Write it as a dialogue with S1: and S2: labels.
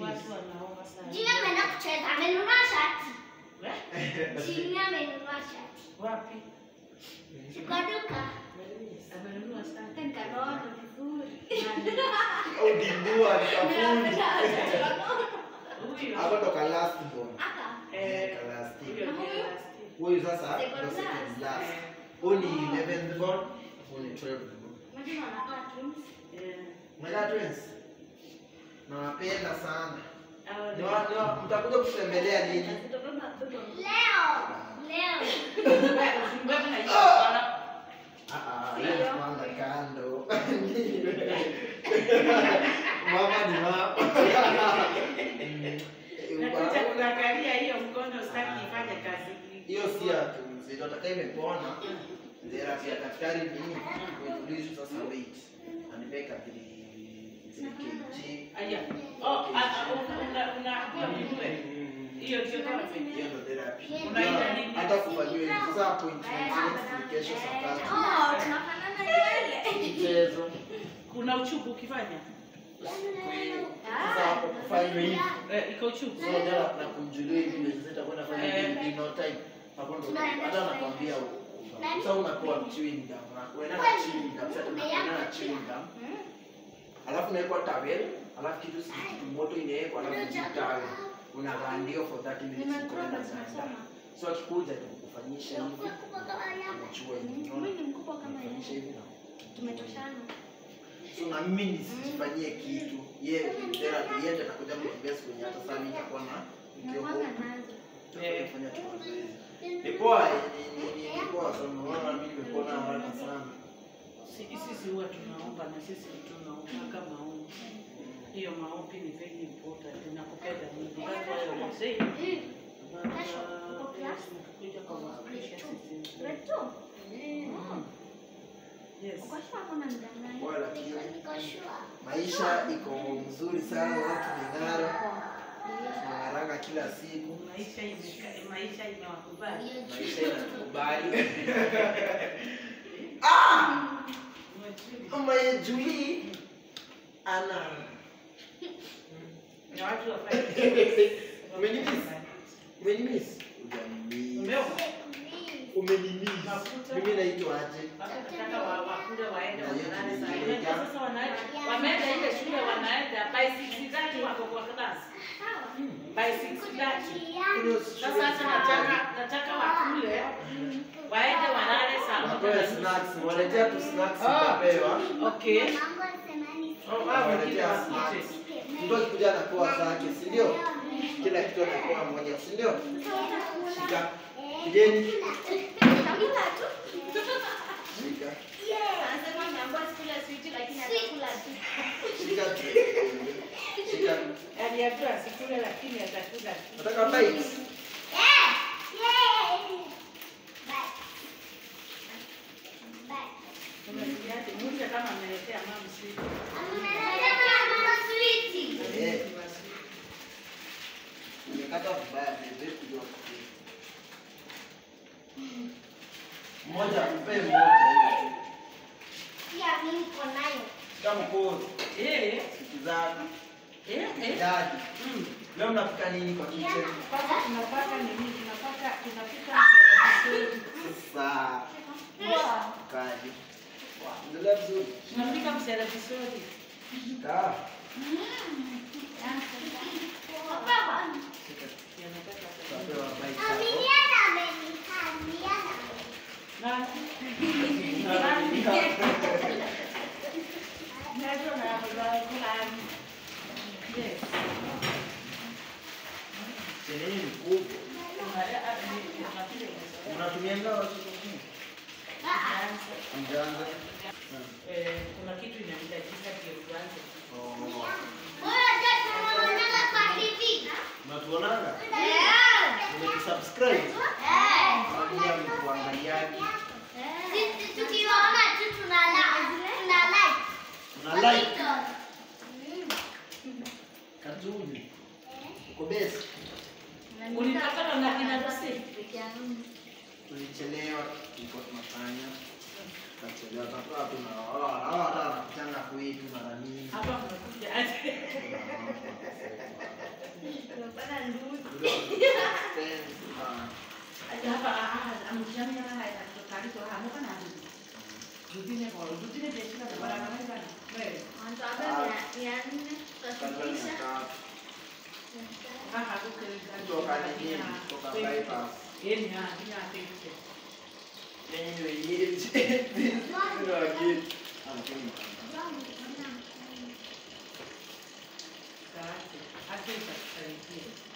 S1: Watu wanaomba sana.
S2: Jina ameenda kucheza, amenunua shati.
S1: Eh?
S2: Jina amenunua shati.
S1: Wapi?
S2: Kwa duka.
S1: Amenunua shati.
S2: Nikaona vizuri.
S3: Udindua nikafundi. Hapo ndo kalast mbona?
S2: Aka.
S1: Eh,
S3: Ka last.
S1: huyo ndiye last.
S3: Huyu sasa ndo second
S2: last.
S3: last. Huyu ni 11th born, huyu ni 12th born.
S2: Mwana twins.
S1: Eh,
S3: Mwana twins. Nawapenda sana. mtakuja kutembelea lini?
S2: Leo. Leo.
S1: Mama
S3: Ah, ah, kando. Mama ni mama.
S1: Nakuja kuangalia hiyo mkono sitaki ifanye kazi.
S3: Hiyo si ya mzito ataka imepona. Therapy ya daktari ni kuintroduce sasa weight. Anipeka 3 kg.
S1: Aya. Oh, a- a-
S3: Hata kufanyiwa sasa appointment kesho saa tatu.
S2: Oh.
S3: Mchezo.
S1: Kuna uchungu ukifanya?
S3: Sasa hapo kufanywa hivi.
S1: Eh, iko uchungu.
S3: So ndio na kumjulia hivi ndio sasa itakwenda fanya hivi no time. Hapo ndo hata nakwambia sasa unakuwa chewing gum. Unakwenda na chewing gum. Sasa na chewing gum. Alafu unawekwa towel, alafu kitu kitu moto inawekwa alafu juu towel. Unagandio for 30 minutes kwenda sasa. So akikuja tu kufanyisha hivi. Unachua hivi. Unaona?
S2: Mimi ni mkubwa kama
S3: Kufanyisha
S2: yeye.
S3: hivi na
S2: Tumetoshana.
S3: so na mimi nisifanyie kitu ye therapy yende atakuja kuniambia siku yenye hata sasa nitakuwa na. Tutakuja kufanya tu mazoezi. Ni poa, ni- poa sana. Mimi nimepona haraka sana.
S1: Si- Sisi huwa tunaomba na sisi tunaomba maombi. Hiyo maombi ni very important. Nakupenda Mungu. Kwa.
S2: Red?
S1: Mm. Yes.
S3: Maisha iko mzuri sana, watu ni ng'ara, tunang'aranga kila siku,
S1: Maisha imewakubali.
S3: maisha inatukubali. Ah! Mama ya Julie ana Umenimiss? Umenimiss? Mimi naitwa aje?
S1: Wameenda ile shule wanaenda by 6:30 wako kwa class. By 6:30. Sasa hata Papel,
S3: snacks. Waletea tu snacks mtapewa.
S1: Okay.
S3: Waletea snacks. Mtu akikuja anapewa zake, si ndio? Kila kitu anapewa moja, si ndio? Shika. Kigeni. Shika. Shika. Shika.
S1: Aliambiwa asikule lakini
S3: Nimekata vibaya, vizuri kujua kupika. Mmoja mpe mmoja.
S2: Pia mimi niko nayo.
S3: Kama kwa
S1: Eh,
S3: siku zako.
S1: eh, eh.
S3: Dadi.
S1: Mm.
S3: Leo mnapika nini kwa kitchen?
S1: Kwanza tunapaka nini? Tunapaka tunapika mchele
S3: Sasa kaji. Endelea vizuri.
S1: Tunapika mchele vizuri.
S3: Kaa.
S2: Baba.
S1: Yanataka
S3: Tapewa bite hapo.
S2: Aminiana amenihamiana.
S1: Na Najua na Eh, kuna kitu inahitajika
S2: kwa
S3: Unatuonanga? Umesubscribe?
S2: Sisi tukiona tu tuna like. Tuna like.
S3: Kazuri. Uko best.
S1: Ulipatana na kina Lucy?
S3: Tulichelewa tulikuwa tunafanya. kachelewa takuwa tunaoa hata wanakutana kwetu mara nyingi
S1: hapa kalau dutine biasanya ada barang lain? Mantap abang ya, ini kasih
S3: bisa. Kakak
S1: aku kerja.
S3: Tukar ini, tukar bypass. Ini ya,
S1: ini ya, ini
S2: ya. Gracias.